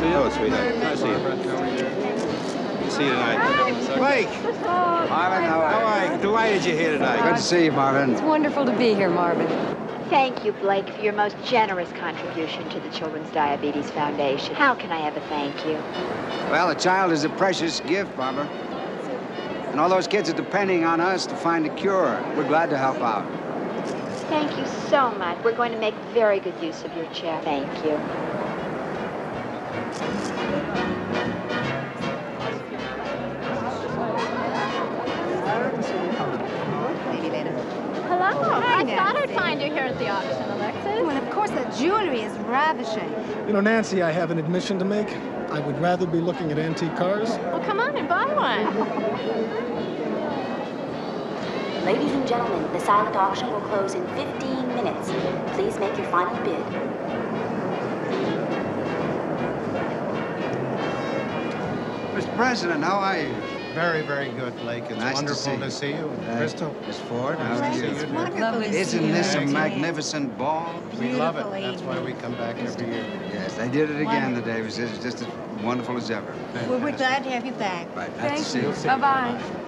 see you. Oh, sweetheart. Nice to see you. Brett, See you tonight. Mike! Marvin, how are you? Delighted you're here tonight. Good to see you, Marvin. It's wonderful to be here, Marvin. Thank you, Blake, for your most generous contribution to the Children's Diabetes Foundation. How can I ever thank you? Well, a child is a precious gift, Barbara. And all those kids are depending on us to find a cure. We're glad to help out. Thank you so much. We're going to make very good use of your chair. Thank you. Hello. I thought I'd find you here at the auction, Alexis. Oh, and of course, the jewelry is ravishing. You know, Nancy, I have an admission to make. I would rather be looking at antique cars. Well, come on and buy one. Ladies and gentlemen, the silent auction will close in 15 minutes. Please make your final bid. Mr. President, how are you? Very, very good, Blake. It's Nice to wonderful see to see you. Uh, Krystle, Miss Ford, how to are you? you. dear. Lovely to Isn't see this a magnificent ball? We love it. That's why we come back every year. Yes, they did it again, the Davises. It's just as wonderful as ever. Well, we're glad to have you back. Right, nice to see you. Bye-bye.